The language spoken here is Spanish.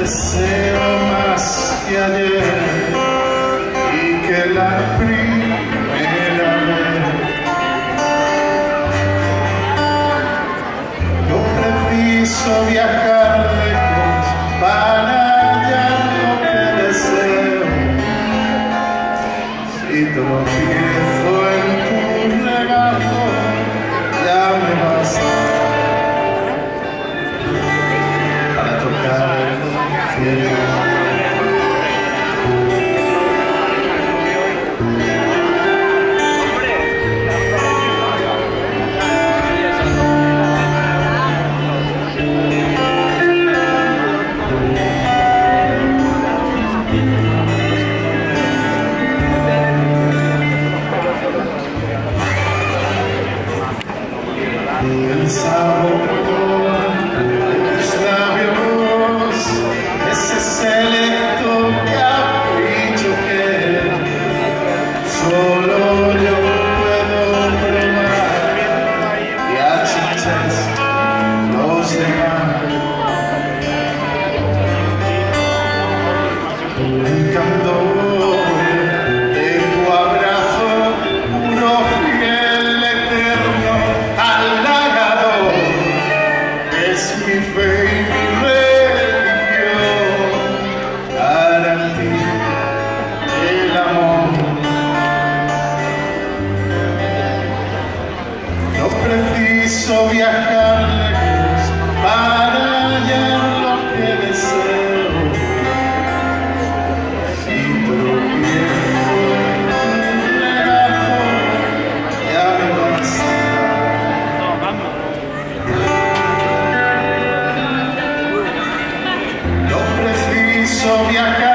deseo más que ayer y que la primera vez no preciso viajar lejos para hallar lo que deseo. Si tropiezo dançavam es mi fe y mi religión, garantía del amor. No preciso viajar lejos para so we are